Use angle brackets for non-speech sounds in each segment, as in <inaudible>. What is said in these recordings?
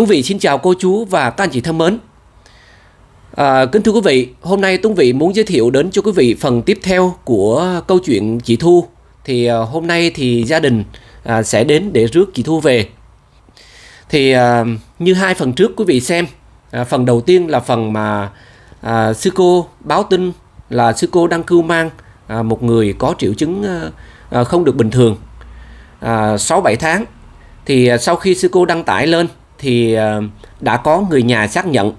Tuấn Vị xin chào cô chú và các anh chị thân mến. À, kính thưa quý vị, hôm nay Tuấn Vị muốn giới thiệu đến cho quý vị phần tiếp theo của câu chuyện chị Thu. Thì à, hôm nay thì gia đình à, sẽ đến để rước chị Thu về. Thì à, như hai phần trước quý vị xem, à, phần đầu tiên là phần mà à, sư cô báo tin là sư cô đang cưu mang à, một người có triệu chứng à, à không được bình thường à, 6-7 tháng. Thì à, sau khi sư cô đăng tải lên thì ờ, đã có người nhà xác nhận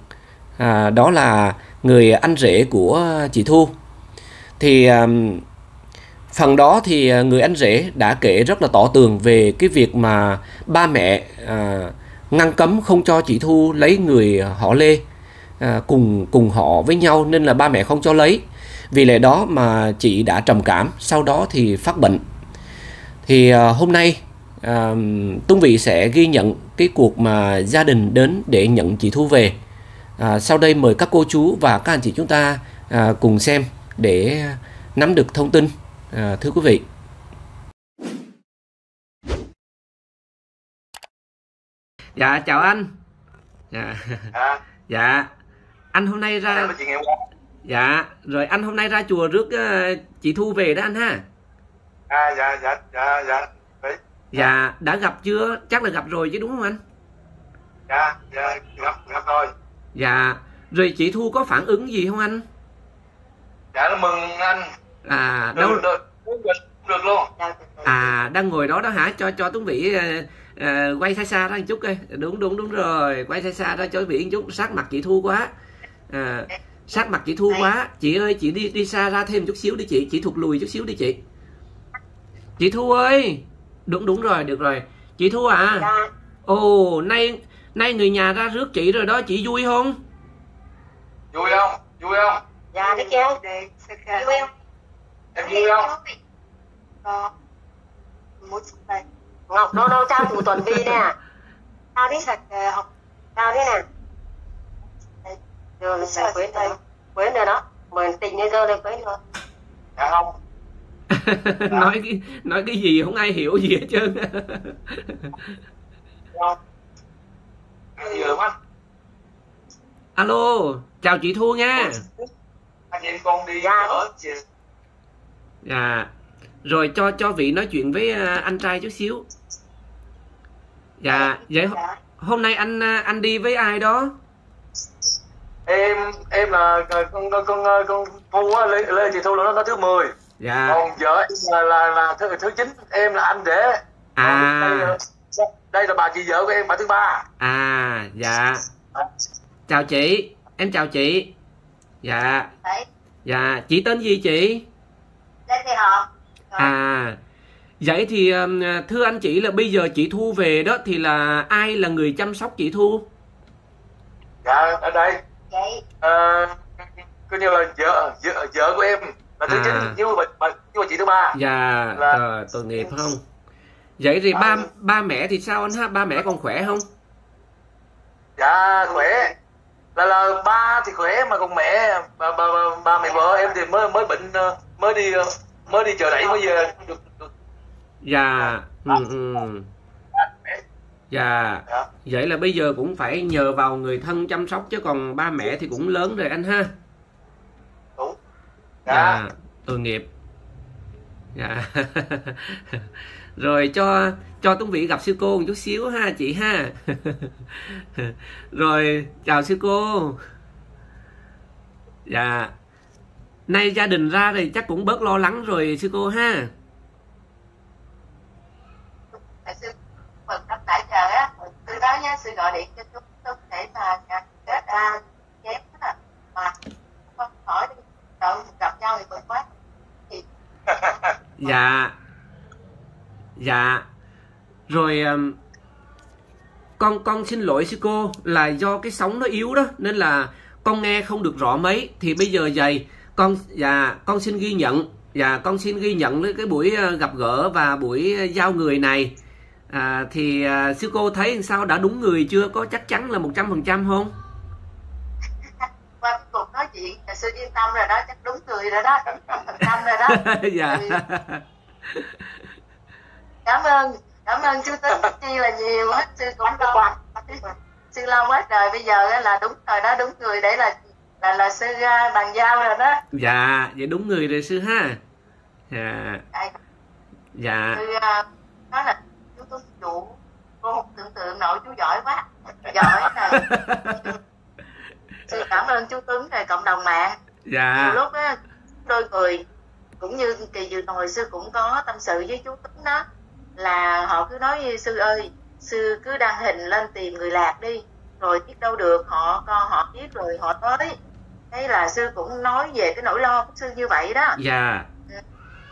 à, đó là người anh rể của chị Thu. Thì à, phần đó thì ờ, người anh rể đã kể rất là tỏ tường về cái việc mà ba mẹ à, ngăn cấm không cho chị Thu lấy người họ Lê à, cùng cùng họ với nhau nên là ba mẹ không cho lấy. Vì lẽ đó mà chị đã trầm cảm sau đó thì phát bệnh. Thì à, hôm nay à, Tuấn Vị sẽ ghi nhận cái cuộc mà gia đình đến để nhận chị Thu về. À, sau đây mời các cô chú và các anh chị chúng ta à, cùng xem để nắm được thông tin. À, thưa quý vị. Dạ chào anh. Dạ. À. <laughs> Dạ. Anh hôm nay ra Dạ, rồi anh hôm nay ra chùa rước uh, chị Thu về đó anh ha. À dạ dạ dạ dạ dạ đã gặp chưa? Chắc là gặp rồi chứ đúng không anh? Dạ dạ gặp gặp rồi. Dạ rồi chị thu có phản ứng gì không anh? Dạ nó mừng anh. À đâu được, được, được luôn. À đang ngồi đó đó hả? Cho cho tuấn vĩ uh, quay xa xa ra một chút coi. Đúng đúng đúng rồi. Quay xa xa ra cho vĩ một chút. Sát mặt chị thu quá. À, sát mặt chị thu quá. Chị ơi chị đi đi xa ra thêm chút xíu đi chị. Chị thụt lùi chút xíu đi chị. Chị thu ơi đúng đúng rồi được rồi. Chị thu à? Dạ. ồ nay nay người nhà ra rước chị rồi đó chị vui không? Vui không? Vui không? Dạ đi kêu vui không? Em vui không? Ngọc nó đâu trao thủ tuần vi nè. Trao đi sạch ờ, học. Trao đi nè. Rồi mình quên rồi quên rồi đó. Mình tình như giờ đây quên rồi. Dạ không nói cái nói cái gì không ai hiểu gì hết trơn. Alo chào chị thu nha. Anh em con đi ở dạ. Rồi cho cho vị nói chuyện với à, anh trai chút xíu. Dạ vậy hôm nay anh à, anh đi với ai đó? Em em là con con con, con thu á lê, lê chị thu là nó thứ 10 dạ. Còn vợ em là là, là thứ thứ chín em là anh rể à. Đây là, đây là bà chị vợ của em bà thứ ba. À dạ. Chào chị em chào chị. Dạ. Dạ chị tên gì chị? À. Vậy thì thưa anh chị là bây giờ chị thu về đó thì là ai là người chăm sóc chị thu? Dạ ở đây. Chị à, coi như là vợ vợ vợ của em là thứ à. chín mà, mà nhưng mà chị thứ ba. Dạ là... rồi tội nghiệp không? Vậy thì ba ba mẹ thì sao anh ha? Ba mẹ còn khỏe không? Dạ khỏe. Là là ba thì khỏe mà còn mẹ ba ba ba, ba mẹ vợ em thì mới mới bệnh ờ, mới đi ờ, mới đi chờ đẩy mới về. Được, được. dạ. ừ, ừ. Dạ. dạ. Vậy là bây giờ cũng phải nhờ vào người thân chăm sóc chứ còn ba mẹ thì cũng lớn rồi anh ha dạ, dạ tội nghiệp. Dạ. <laughs> Rồi cho cho Tuấn Vĩ gặp sư cô một chút xíu ha chị ha. <laughs> Rồi chào sư cô. Dạ. Nay gia đình ra thì chắc cũng bớt lo lắng rồi sư cô ha. Sư phần năm tại giờ á từ đó nha sư gọi điện cho chúng tôi để mà kết à, chém mà không hỏi sợ gặp nhau thì bực quá <laughs> dạ. Dạ. Rồi um, con con xin lỗi sư cô là do cái sóng nó yếu đó nên là con nghe không được rõ mấy. Thì bây giờ vậy con dạ con xin ghi nhận dạ con xin ghi nhận cái buổi ờ, gặp gỡ và buổi ờ, giao người này. À, thì à, sư cô thấy sao? Đã đúng người chưa? Có chắc chắn là một trăm phần trăm không? Chuyện là sư yên tâm rồi đó chắc đúng người rồi đó. Trăm rồi đó. <laughs> Dạ. Cảm ơn cảm ơn chú tính chi là nhiều hết sư cũng đâu sư lo quá trời bây giờ á là đúng rồi đó đúng người để là là là sư à, bàn giao rồi đó. Dạ vậy đúng người rồi sư ha. Dạ. Dạ. Sư à, nói là chú tuấn chủ cô tưởng tượng nổi chú giỏi quá. Giỏi rồi <laughs> sư cảm ơn chú tuấn rồi cộng đồng mạng. Nhiều dạ lúc á đôi người cũng như kỳ vừa rồi sư cũng có tâm sự với chú Tuấn đó là họ cứ nói với sư ơi sư cứ đăng hình lên tìm người lạc đi rồi biết đâu được họ con họ biết rồi họ tới. Thế là sư cũng nói về cái nỗi lo của sư như vậy đó. Dạ.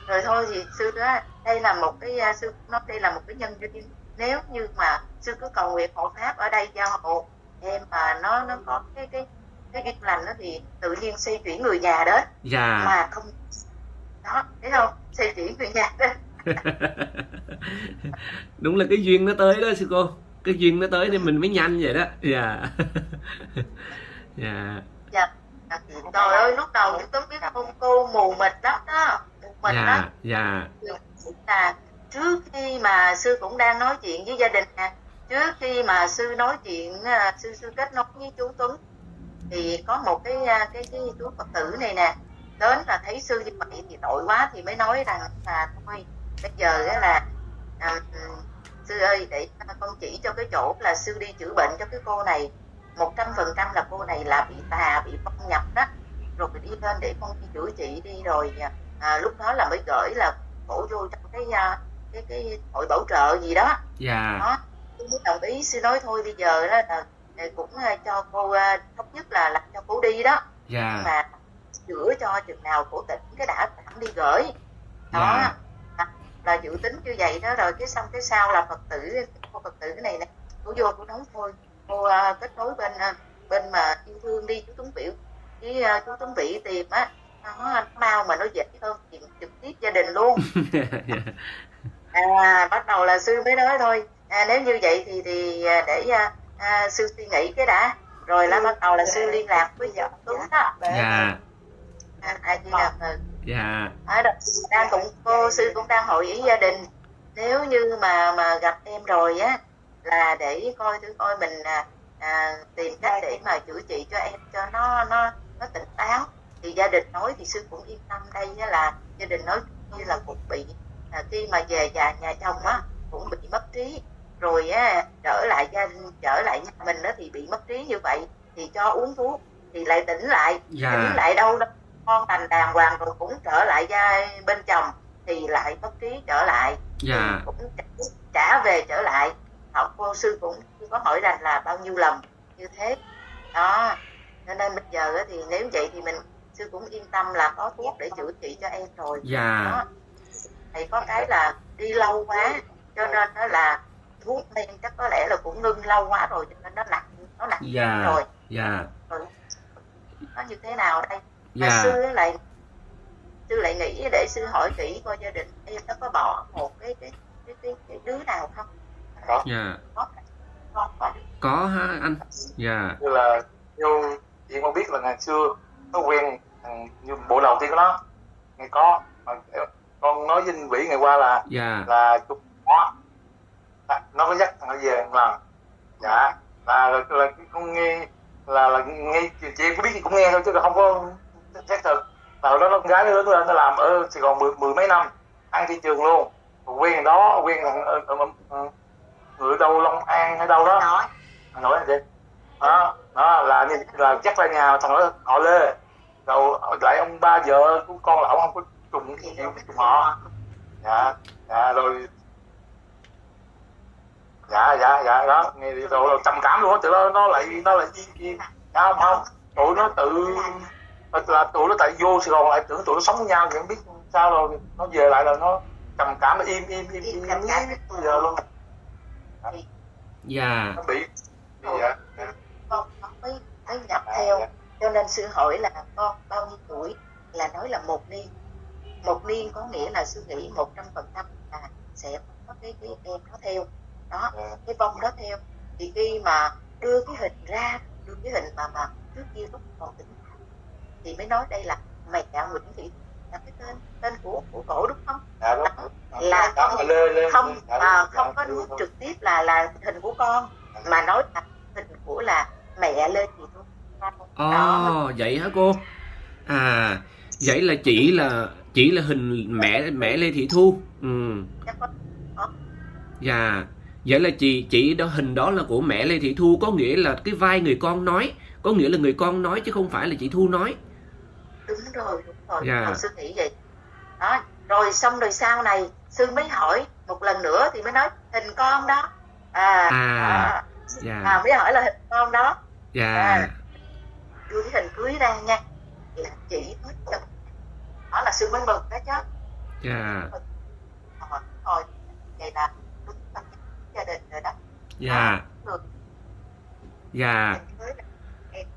Rồi thôi thì sư đó đây là một cái à, sư nói đây là một cái nhân duyên. Nếu như mà sư cứ cầu nguyện hộ pháp ở đây giao hộ em mà nó nó có cái cái cái duyên lành đó thì tự nhiên xây chuyển người nhà đến. Dạ. Mà không đó thấy không? Xây chuyển người nhà đến. <laughs> Đúng là cái duyên nó tới đó sư cô. Cái duyên nó tới nên mình mới nhanh vậy đó. Dạ. <laughs> Dạ. Dạ. Trời ơi lúc đầu tôi Tuấn biết không cô mù mịt lắm đó. Mù mịt dạ lắm. dạ. Là trước khi mà sư cũng đang nói chuyện với gia đình nè trước khi mà sư nói chuyện à, sư sư kết nối với chú Tuấn thì có một cái à, cái cái chú Phật tử này nè đến là thấy sư như vậy thì tội quá thì mới nói rằng là thôi bây giờ là à, sư ơi để con chỉ cho cái chỗ là sư đi chữa bệnh cho cái cô này một trăm phần trăm là cô này là bị tà bị phong nhập đó rồi đi lên để con đi chữa trị đi rồi à, lúc đó là mới gửi là cổ vô trong cái à, cái cái hội bảo trợ gì đó. Dạ. Đó tôi mới đồng ý sư nói thôi bây giờ đó là cũng à, cho cô à, thống nhất là làm cho cô đi đó. Nhưng dạ mà chữa cho chừng nào cổ tỉnh cái đã tạm đi gửi. Đó. Dạ. là, là dự tính như vậy đó. Rồi cái xong cái sau là phật tử cô phật tử này nè cô vô cô nói thôi. Cô à, kết nối bên à, bên mà yêu thương đi chú Tuấn Biểu. Với à, chú Tuấn Vĩ tìm á nó mau mà nó dễ hơn tìm trực tiếp gia đình luôn. <laughs> À bắt đầu là sư mới nói thôi. À, nếu như vậy thì thì à, để à, à, sư suy nghĩ cái đã. Rồi là bắt đầu là sư liên lạc với vợ Tuấn đó. Dạ. À, à, chị đọc ừ. dạ. Ở đó đang cũng cô sư cũng đang hội ý gia đình. Nếu như mà mà gặp em rồi á là để coi thử coi mình à, à, tìm cách để mà chữa trị cho em cho nó nó nó tỉnh táo. Thì gia đình nói thì sư cũng yên tâm đây á là gia đình nói như là cũng bị à, khi mà về nhà nhà chồng á cũng bị mất trí rồi á trở lại gia trở lại nhà mình đó thì bị mất trí như vậy thì cho uống thuốc thì lại tỉnh lại. Dạ. tỉnh lại đâu đâu con thành đàng hoàng rồi cũng trở lại gia bên chồng thì lại mất trí trở lại. Dạ. Cũng trả, về trở lại. Học cô sư cũng có hỏi rằng là bao nhiêu lần như thế. Đó. Cho nên bây giờ thì nếu vậy thì mình sư cũng yên tâm là có thuốc để chữa trị cho em rồi. Dạ. Đó. Thì có cái là đi lâu quá cho nên nó là thuốc men chắc có lẽ là cũng ngưng lâu quá rồi cho nên nó nặng nó nặng dạ rồi. dạ. Rồi nó như thế nào đây? Mà dạ. sư lại sư lại nghĩ để sư hỏi kỹ coi gia đình em nó có bỏ một cái cái cái, cái, cái đứa nào không? Có. dạ. Có. Có đứa có ha anh? Dạ. Như là như chị con biết là ngày xưa nó quen thằng như bộ đầu tiên của nó. Ngày có mà con nói với anh vĩ ngày qua là dạ. là chụp nó nó có dắt thằng về lần dạ. Là, là, là con nghe là là nghe chị, có biết cũng nghe thôi chứ không có xác thực. Là đó nó con gái nó lớn lên nó làm ở Sài Gòn mười, mười mấy năm ăn thị trường luôn. Quen đó quen thằng ở, ở, ở, người đâu Long An hay đâu đó. Nói. Là gì? Đó đó là là chắc là nhà thằng đó họ lê. Rồi lại ông ba vợ của con là ông không có trùng chịu trùng họ. dạ dạ rồi dạ dạ dạ đó. Nghe đi rồi, trầm cảm luôn á. Tụi nó nó lại nó lại dạ không tụi nó tự là tụi nó tại vô Sài Gòn lại tưởng tụi nó sống với nhau thì không biết sao rồi nó về lại là nó trầm cảm nó im im im im, im, im, bây giờ luôn. Dạ. Nó bị dạ dạ. con nó mới mới nhập Dạ, theo. Dạ. cho nên sư hỏi là con bao nhiêu tuổi? Là nói là một niên. Một niên có nghĩa là sư nghĩ một trăm phần trăm là sẽ có cái cái em nó theo đó Dạ. cái vong đó theo thì khi mà đưa cái hình ra đưa cái hình mà mà trước kia lúc còn tỉnh thì mới nói đây là mẹ Nguyễn Thị là cái tên tên của của cổ đúng không dạ đúng là Đó, lê, lê, không dạ, à, dạ, không có dạ, nói đúng. trực tiếp là là hình của con mà nói là hình của là mẹ Lê Thị Thu Ồ, đó vậy hả cô? À, vậy là chỉ là chỉ là hình mẹ mẹ Lê Thị Thu. Ừ. Dạ. Vậy là chị chị đó hình đó là của mẹ Lê Thị Thu có nghĩa là cái vai người con nói, có nghĩa là người con nói chứ không phải là chị Thu nói. đúng rồi đúng rồi Dạ. hồi sư nghĩ vậy đó rồi xong rồi sau này sư mới hỏi một lần nữa thì mới nói hình con đó à, À, đó. Dạ. à mới hỏi là hình con đó Dạ. đưa cái hình cưới ra nha chỉ hết cho đó là sư mới mừng đó chứ Dạ. rồi, rồi vậy là gia đình rồi đó. Dạ. Dạ. cưới là em.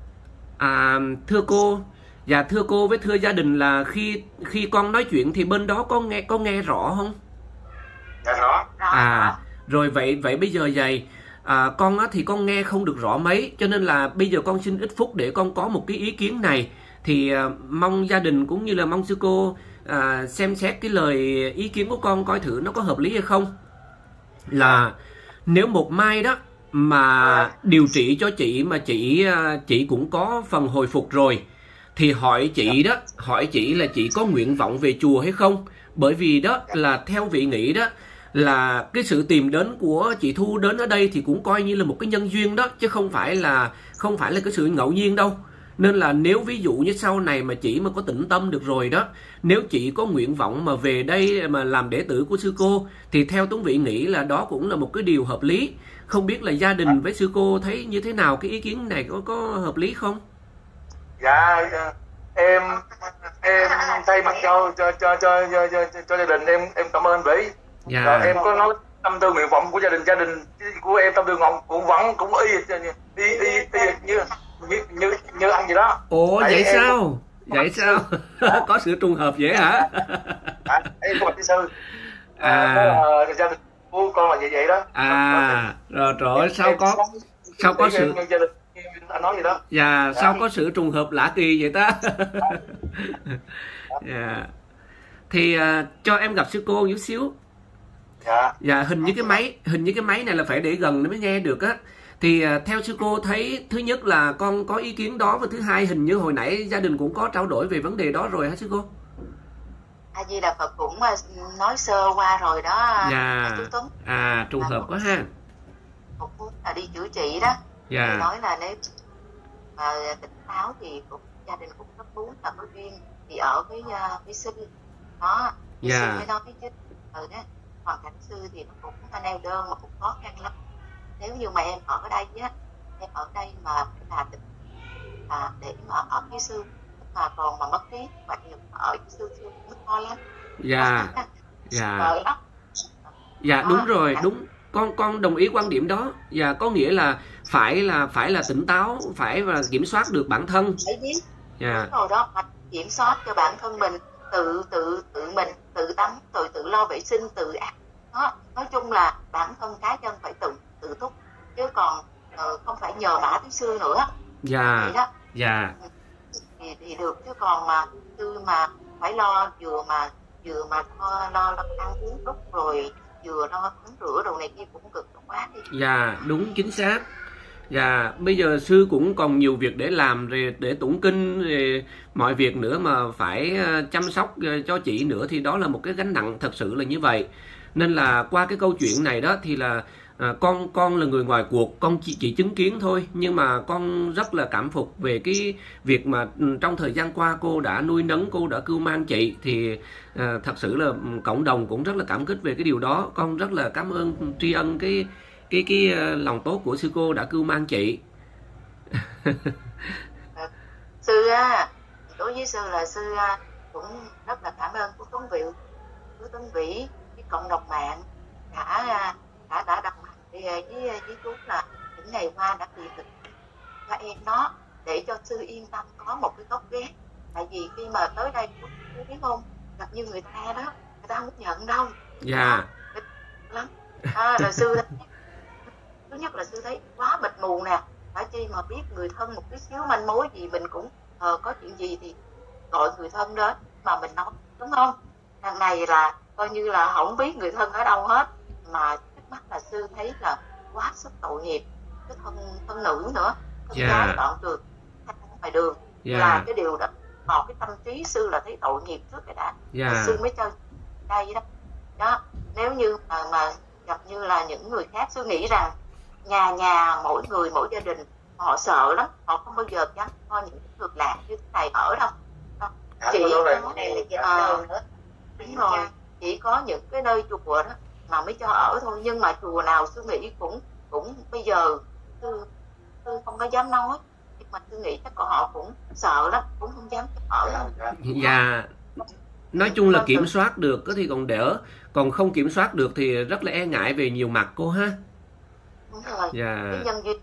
À, thưa cô, dạ thưa cô với thưa gia đình là khi khi con nói chuyện thì bên đó có nghe có nghe rõ không? dạ rõ. Rõ À, rồi vậy vậy bây giờ vậy à, con á thì con nghe không được rõ mấy cho nên là bây giờ con xin ít phút để con có một cái ý kiến này. Thì à, mong gia đình cũng như là mong sư cô à, xem xét cái lời ý kiến của con coi thử nó có hợp lý hay không. Là nếu một mai đó mà điều trị cho chị mà chị à, chị cũng có phần hồi phục rồi thì hỏi chị đó hỏi chị là chị có nguyện vọng về chùa hay không? Bởi vì đó là theo vị nghĩ đó là cái sự tìm đến của chị Thu đến ở đây thì cũng coi như là một cái nhân duyên đó chứ không phải là không phải là cái sự ngẫu nhiên đâu nên là nếu ví dụ như sau này mà chị mà có tĩnh tâm được rồi đó nếu chị có nguyện vọng mà về đây mà làm đệ tử của sư cô thì theo Tuấn Vị nghĩ là đó cũng là một cái điều hợp lý. Không biết là gia đình với sư cô thấy như thế nào? Cái ý kiến này có có hợp lý không? Dạ dạ, em em thay mặt cho cho cho cho cho, cho, cho gia đình em em cảm ơn vĩ. Dạ. Rồi em có nói tâm tư nguyện vọng của gia đình gia đình của em tâm tư nguyện vọng cũng vẫn cũng y y y, y, y như như như như anh gì đó. Ồ Tại vậy em- sao? Vậy sao? <laughs> Có sự trùng hợp vậy hả? <laughs> À, em có bạch sư. À. à, đình của con là vậy vậy đó. À rồi rồi sao có sao có sự anh nói gì đó. Dạ, sao có sự trùng hợp lạ kỳ vậy ta? dạ. <laughs> Thì à, cho em gặp sư cô chút xíu. dạ. Dạ, hình như cái máy, hình như cái máy này là phải để gần nó mới nghe được á. Thì à, theo sư cô thấy thứ nhất là con có ý kiến đó và thứ hai hình như hồi nãy gia đình cũng có trao đổi về vấn đề đó rồi hả sư cô? a di đà phật cũng à, nói sơ qua rồi đó Dạ. chú tuấn À, trùng hợp quá ha. một phút là đi chữa trị đó thì Dạ. nói là nếu mà tỉnh táo thì cũng gia đình cũng rất muốn là có duyên thì ở với uh, với sư đó thì Dạ. sư mới nói chứ ừ đó hoàn cảnh sư thì nó cũng neo đơn mà cũng khó khăn lắm nếu như mà em ở đây á em ở đây mà là à, để mà ở với sư mà còn mà mất trí vậy thì ở với sư sư cũng khó lắm Dạ. Dạ. Dạ Đó. đúng rồi, đúng. Con con đồng ý quan điểm đó. Dạ có nghĩa là phải là phải là tỉnh táo, phải là kiểm soát được bản thân. Dạ. rồi đó mà kiểm soát cho bản thân mình tự tự tự mình tự tắm rồi tự lo vệ sinh tự ăn đó nói chung là bản thân cá nhân phải tự tự túc chứ còn ờ, không phải nhờ bả tới xưa nữa Dạ. đó Dạ. thì, thì được chứ còn mà tư mà phải lo vừa mà vừa mà lo lo, lo ăn uống đúc rồi vừa lo tắm rửa đồ này kia cũng cực quá đi Dạ, đúng chính xác. Dạ, bây giờ sư cũng còn nhiều việc để làm rồi để tụng kinh rồi mọi việc nữa mà phải ờ, chăm sóc ờ, cho chị nữa thì đó là một cái gánh nặng thật sự là như vậy. Nên là qua cái câu chuyện này đó thì là à, con con là người ngoài cuộc, con chỉ, chỉ chứng kiến thôi nhưng mà con rất là cảm phục về cái việc mà ừ, trong thời gian qua cô đã nuôi nấng, cô đã cưu mang chị thì à, thật sự là ừ, cộng đồng cũng rất là cảm kích về cái điều đó. Con rất là cảm ơn tri ân cái cái cái ờ, lòng tốt của sư cô đã cưu mang chị <laughs> sư à, đối với sư là sư à, cũng rất là cảm ơn của tuấn vị của tuấn vĩ cái cộng đồng mạng đã à, đã đã đồng hành với với, với chú là những ngày qua đã tìm được cho em nó để cho sư yên tâm có một cái gốc ghét tại vì khi mà tới đây chú biết không? Gặp như người ta đó người ta không nhận đâu. Dạ. Lắm. À, rồi sư thấy thứ nhất là sư thấy quá mịt mù nè. Phải chi mà biết người thân một tí xíu manh mối gì mình cũng ờ, có chuyện gì thì gọi người thân đến mà mình nói đúng không? Thằng này là coi như là không biết người thân ở đâu hết mà mắt là sư thấy là quá sức tội nghiệp cái thân thân nữ nữa con Dạ. gái đoạn đường than ngoài đường Dạ. là cái điều đó vào cái tâm trí sư là thấy tội nghiệp trước cái đã Dạ. sư mới cho đây đó đó nếu như mà, mà gặp như là những người khác sư nghĩ rằng nhà nhà mỗi người mỗi gia đình họ sợ lắm họ không bao giờ dám cho những người lạ như thế này ở đâu Đó. Chỉ có này là ờ, đúng rồi chỉ có những cái nơi chùa đó mà mới cho ở thôi nhưng mà chùa nào sư nghĩ cũng cũng bây giờ sư, sư không có dám nói nhưng mà sư nghĩ chắc họ cũng sợ lắm cũng không dám cho ở đâu Dạ. Nói chung là kiểm soát được thì còn đỡ, còn không kiểm soát được thì rất là e ngại về nhiều mặt cô ha. đúng rồi Dạ. cái nhân duyên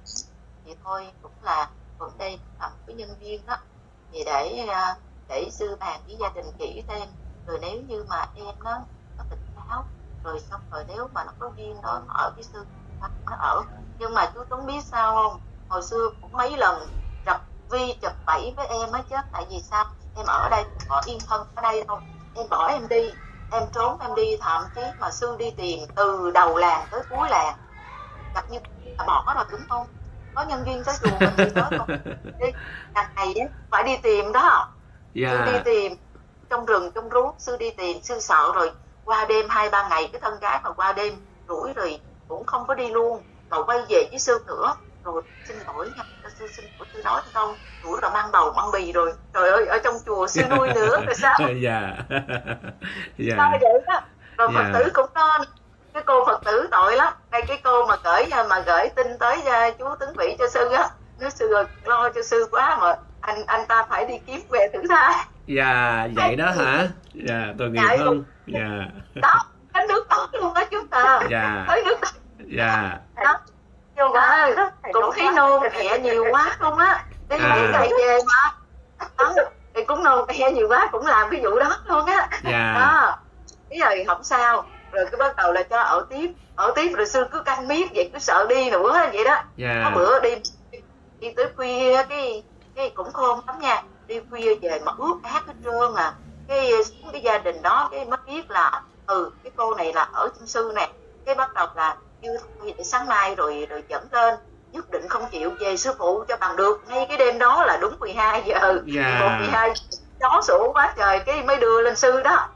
thì thôi cũng là cũng đây là một cái nhân duyên đó thì để à, để sư bàn với gia đình kỹ thêm rồi nếu như mà em nó rồi xong rồi nếu mà nó có duyên đó nó ở với sư nó ở. Nhưng mà chú Tuấn biết sao không? Hồi xưa cũng mấy lần gặp vi chập bẫy với em á chứ tại vì sao? Em ở đây có yên thân ở đây không? Em bỏ em đi em trốn em đi thậm chí mà sư đi tìm từ đầu làng tới cuối làng. Gặp như là bỏ rồi đúng không? Có nhân duyên tới chùa mình thì tới không đi. Đằng này á, phải đi tìm đó. Đi Dạ. tìm trong rừng trong ruốc sư đi tìm sư sợ rồi qua đêm hai ba ngày cái thân gái mà qua đêm rủi rồi cũng không có đi luôn mà quay về với sư nữa. Rồi xin lỗi nha sư xin lỗi sư nói câu rủi rồi mang bầu mang bì rồi. Trời ơi ở trong chùa sư nuôi <laughs> nữa rồi sao? Dạ. <laughs> Dạ. sao vậy đó? Rồi phật Dạ. tử cũng lo cái cô phật tử tội lắm. Đây cái cô mà gửi mà gửi tin tới uh, chú tướng vị cho sư á. Nói sư ơi, lo cho sư quá mà anh anh ta phải đi kiếm về thử thai Dạ, vậy đó hả? Dạ, tội nghiệp Dạ, không? Dạ. đó cái nước đó luôn đó chúng ta Dạ. tới nước Dạ. đó vô đó cũng thấy nôn mẹ nhiều quá luôn á đi À. ngày về mà đó thì cũng nôn mẹ nhiều quá cũng làm cái vụ đó luôn á Dạ. đó cái rồi không sao rồi cái bắt đầu là cho ở tiếp ở tiếp rồi sư cứ canh miết vậy cứ sợ đi nữa vậy đó có Dạ. bữa đi đi tới khuya cái cái cũng khôn lắm nha đi khuya về mà ướt át hết trơn à. Cái xuống cái gia đình đó cái mới biết là ừ cái cô này là ở trong sư nè. Cái bắt đầu là để sáng mai rồi rồi dẫn lên. Nhất định không chịu về sư phụ cho bằng được. Ngay cái đêm đó là đúng 12 giờ. Dạ. một 12 chó sủa quá trời cái mới đưa lên sư đó.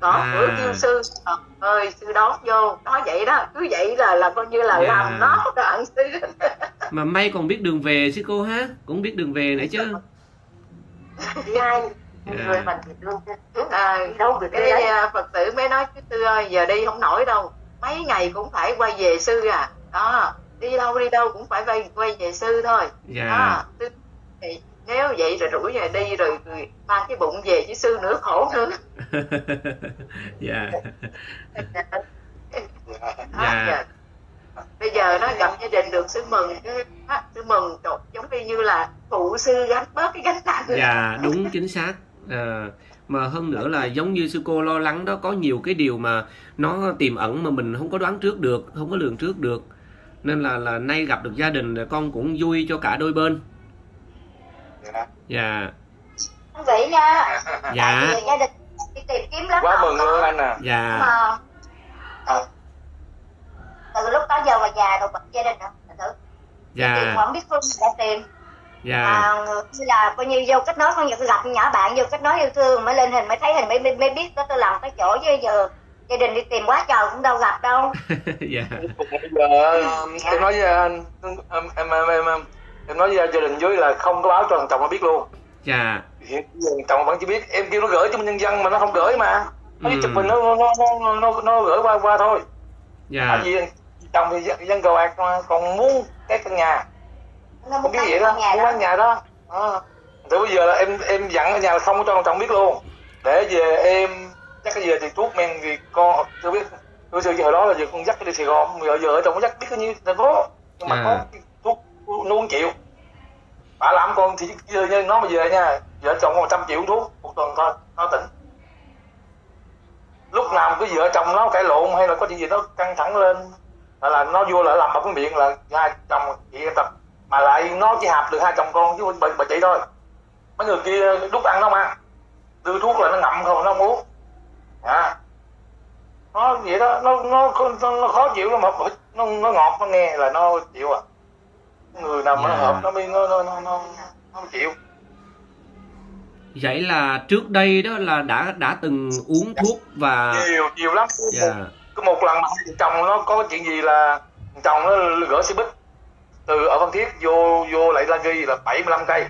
Có À. bữa kêu sư "Trời ơi sư đón vô. Nói vậy đó cứ vậy là là coi như là Dạ. làm nó đoạn sư. Mà may còn biết đường về sư cô ha, cũng biết đường về nữa chứ. Hai Dạ. người mình thì luôn à, đâu được cái à, phật tử mới nói chứ sư ơi giờ đi không nổi đâu mấy ngày cũng phải quay về sư à đó đi đâu đi đâu cũng phải quay quay về sư thôi Dạ. đó sư, thì nếu vậy rồi rủi rồi đi rồi, mang cái bụng về với sư nữa khổ nữa <laughs> Dạ. Dạ. Đó, Dạ. Bây giờ nó gặp gia đình được sư mừng á, sư mừng giống như như là phụ sư gánh bớt cái gánh nặng Dạ, đúng chính xác. À, mà hơn nữa là giống như sư cô lo lắng đó có nhiều cái điều mà nó tiềm ẩn mà mình không có đoán trước được, không có lường trước được. Nên là là nay gặp được gia đình con cũng vui cho cả đôi bên. Dạ. Dạ. Anh Vĩ nha Dạ. Gia đình đi tìm kiếm lắm quá mừng luôn anh à Dạ. mà À. từ lúc đó giờ mà già rồi bật gia đình nữa thử Dạ. không biết phương đã tìm Dạ. à, như là coi như vô kết nối con tôi gặp nhỏ bạn vô kết nối yêu thương mới lên hình mới thấy hình mới mới, mới biết đó tôi làm cái chỗ chứ giờ gia đình đi tìm quá trời cũng đâu gặp đâu <laughs> dạ. bây giờ em nói với anh em em em em, em, em nói với gia đình dưới là không có báo cho thằng chồng nó biết luôn Dạ. hiện chồng vẫn chỉ biết em kêu nó gửi cho nhân dân mà nó không gửi mà nó Ừ. chụp hình nó nó nó nó, nó gửi qua qua thôi Dạ. tại vì chồng thì dân, dân cờ bạc mà còn muốn cái căn nhà. Nó không biết vậy đó nhà muốn đó. bán nhà đó. À. thì bây giờ là em em dặn ở nhà là không có cho chồng biết luôn. Để về em chắc cái giờ thì thuốc men thì con chưa biết. Tôi xưa hồi đó là giờ con dắt đi Sài Gòn giờ giờ ở trong dắt biết cái như thành phố nhưng mà À. có cái thuốc nó uống chịu. Bà làm con thì giờ như nó mà về nha vợ chồng có 100 triệu thuốc một tuần thôi nó tỉnh. Lúc nào cái vợ chồng nó cãi lộn hay là có chuyện gì nó căng thẳng lên là, nó vô là làm bập cái miệng là hai chồng chị em tập mà lại nó chỉ hạp được hai chồng con chứ bà, bà chị thôi. Mấy người kia đút ăn nó không ăn. Đưa thuốc là nó ngậm không nó không uống. À nó vậy đó nó nó nó, nó khó chịu lắm mà nó, nó ngọt nó nghe là nó chịu à. Người nào mà nó Dạ. hợp nó mới nó nó nó nó, nó chịu. Vậy là trước đây đó là đã đã từng uống thuốc và nhiều nhiều lắm. Dạ. có một lần mà chồng nó có chuyện gì là chồng nó gỡ xe buýt từ ở Phan Thiết vô vô lại La Ghi là 75 cây.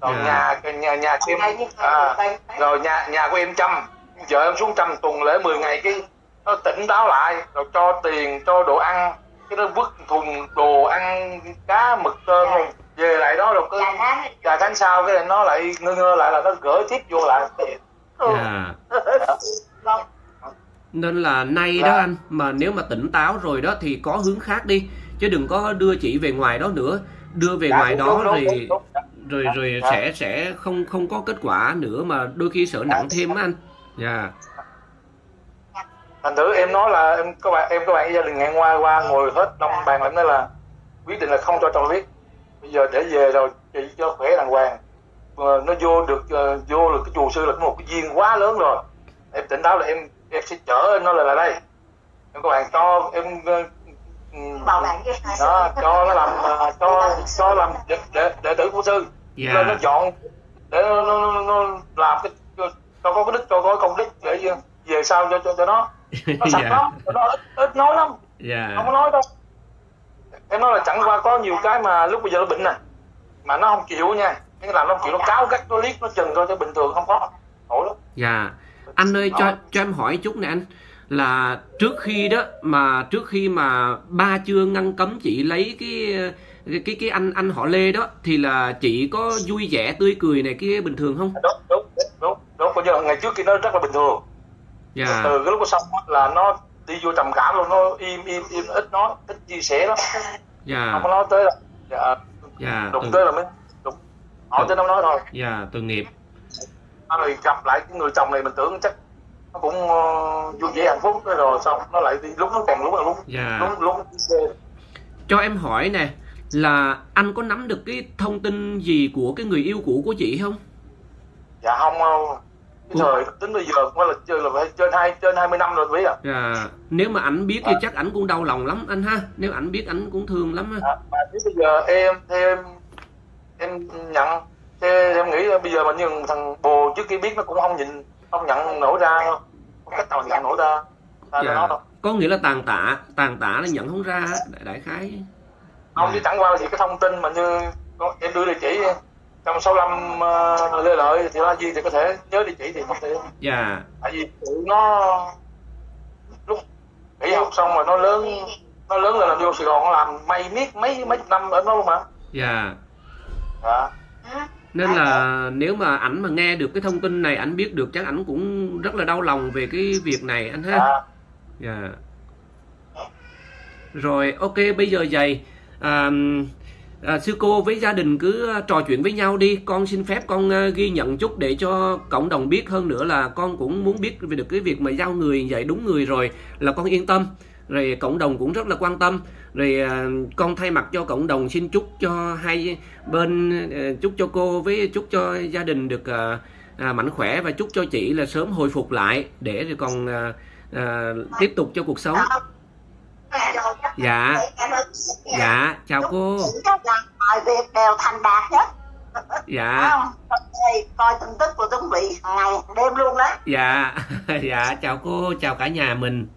Rồi Dạ. nhà nhà nhà của em à, rồi nhà nhà của em chăm vợ em xuống chăm tuần lễ 10 ngày cái nó tỉnh táo lại rồi cho tiền cho đồ ăn cái nó vứt thùng đồ ăn cá mực tôm rồi về lại đó rồi cứ vài tháng vài tháng sau cái nó lại ngơ ngơ lại là nó gỡ tiếp vô lại. Dạ. Vâng <laughs> nên là nay đó anh mà nếu mà tỉnh táo rồi đó thì có hướng khác đi chứ đừng có đưa chị về ngoài đó nữa. Đưa về Dạ, ngoài đó đúng, rồi đúng. rồi rồi Dạ. sẽ sẽ không không có kết quả nữa mà đôi khi sợ nặng thêm á anh. Dạ. Thành thử em nói là em các bạn em các bạn gia đình ngày qua qua ngồi hết đông bàn lại nói là quyết định là không cho chồng biết bây giờ để về rồi chị cho khỏe đàng hoàng. Ờ, nó vô được ờ, vô được cái chùa sư là một cái duyên quá lớn rồi. Em tỉnh táo là em em sẽ chở nó lại lại đây. Em các bạn cho em ờ, ừm, bảo bạn kia đó cho nó làm ờ, cho cho làm đệ, đệ, đệ tử của sư. Dạ. Rồi nó chọn để nó, nó, nó, làm cái cho cho có cái đức cho có công đức để về sau cho cho, cho nó. Nó <laughs> sạch dạ. lắm nó ít, ít nói lắm. Dạ. Không có nói đâu. Em nói là chẳng qua có nhiều cái mà lúc bây giờ nó bệnh nè. Mà nó không chịu nha. Cái làm nó không chịu nó cáo gắt nó liếc nó chừng thôi chứ bình thường không có. Khổ lắm. Dạ. Anh ơi cho cho em hỏi chút nè anh là trước khi đó mà trước khi mà ba chưa ngăn cấm chị lấy cái cái cái, cái anh anh họ Lê đó thì là chị có vui vẻ tươi cười này kia bình thường không? đúng đúng đúng đúng bây giờ ngày trước kia nó rất là bình thường Dạ. từ cái lúc xong là nó đi vô trầm cảm luôn nó im im im ít nói ít chia sẻ lắm Dạ. không có nói tới là dạ, Dạ. đụng Từ, tới là mới đụng hỏi tới nó nói thôi dạ từ nghiệp. Rồi gặp lại cái người chồng này mình tưởng chắc nó cũng ờ, vui vẻ hạnh phúc rồi xong nó lại đi lúc nó càng lúc là lúc Dạ. lúc lúc Cho em hỏi nè là anh có nắm được cái thông tin gì của cái người yêu cũ của chị không? dạ không đâu cái thời tính bây giờ mới là chơi là phải trên hai trên 20 năm rồi quý à Dạ. Nếu mà ảnh biết thì chắc ảnh cũng đau lòng lắm anh ha. Nếu ảnh biết ảnh cũng thương lắm ha. à, mà bây giờ em em em nhận thế em nghĩ là bây giờ mà như thằng bồ trước khi biết nó cũng không nhìn không nhận nổi ra đâu không cách nào nhận nổi ra ra nó Dạ. đâu Có nghĩa là tàn tạ, tàn tạ là nhận không ra đại, đại khái. không chứ chẳng qua là chỉ cái thông tin mà như em đưa địa chỉ trong 65 uh, lê lợi thì là gì thì có thể nhớ địa chỉ thì không thể Dạ. tại vì tụi nó lúc nghỉ học xong rồi nó lớn nó lớn lên làm vô Sài Gòn nó làm may miết mấy mấy chục năm ở đó luôn mà Dạ. dạ Nên là nếu mà ảnh mà nghe được cái thông tin này, ảnh biết được chắc ảnh cũng rất là đau lòng về cái việc này anh ha. dạ Dạ. Rồi, ok, bây giờ vậy. À, à, sư cô với gia đình cứ à, trò chuyện với nhau đi. Con xin phép con à, ghi nhận chút để cho cộng đồng biết hơn nữa là con cũng muốn biết về được cái việc mà giao người vậy đúng người rồi là con yên tâm. Rồi cộng đồng cũng rất là quan tâm. Rồi à, con thay mặt cho cộng đồng xin chúc cho hai bên à, chúc cho cô với chúc cho gia đình được à, mạnh khỏe và chúc cho chị là sớm hồi phục lại để rồi còn à, à, tiếp tục cho cuộc sống. Dạ, dạ, chào cô. mọi việc đều thành đạt hết Dạ, coi tin tức của Vị hàng ngày đêm luôn đấy dạ, <laughs> dạ, chào cô, chào cả nhà mình.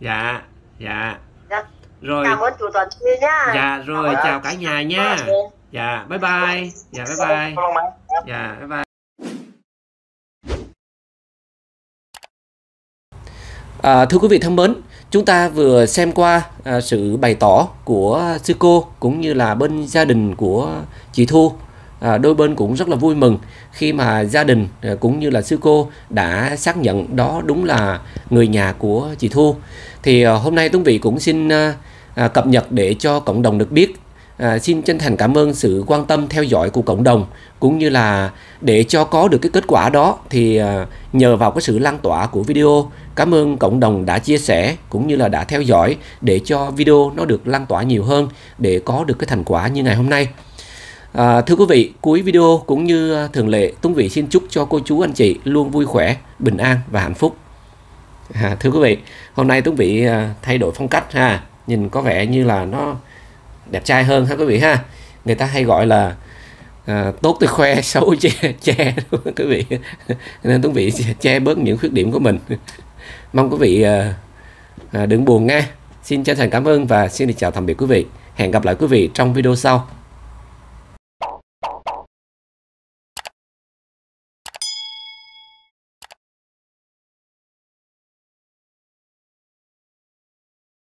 Dạ, dạ. Dạ. Rồi, cảm ơn chủ tuần Duy nhá dạ rồi, chào cả nhà nha. Dạ, bye bye. Dạ, bye bye. Dạ, bye bye. À, thưa quý vị thân mến, chúng ta vừa xem qua à, sự bày tỏ của sư cô cũng như là bên gia đình của chị Thu. À, đôi bên cũng rất là vui mừng khi mà gia đình à, cũng như là sư cô đã xác nhận đó đúng là người nhà của chị Thu. Thì à, hôm nay Tuấn Vị cũng xin à, à, cập nhật để cho cộng đồng được biết À, xin chân thành cảm ơn sự quan tâm theo dõi của cộng đồng cũng như là để cho có được cái kết quả đó thì à, nhờ vào cái sự lan tỏa của video cảm ơn cộng đồng đã chia sẻ cũng như là đã theo dõi để cho video nó được lan tỏa nhiều hơn để có được cái thành quả như ngày hôm nay à, thưa quý vị cuối video cũng như à, thường lệ Tuấn Vị xin chúc cho cô chú anh chị luôn vui khỏe bình an và hạnh phúc. À, thưa quý vị hôm nay Tuấn Vị à, thay đổi phong cách ha nhìn có vẻ như là nó đẹp trai hơn ha quý vị ha. Người ta hay gọi là à, tốt thì khoe <laughs> xấu che che quý vị. Nên Tuấn vị che bớt những khuyết điểm của mình. Mong quý vị à, à, đừng buồn nghe xin chân thành cảm ơn và xin được chào tạm biệt quý vị. Hẹn gặp lại quý vị trong video sau.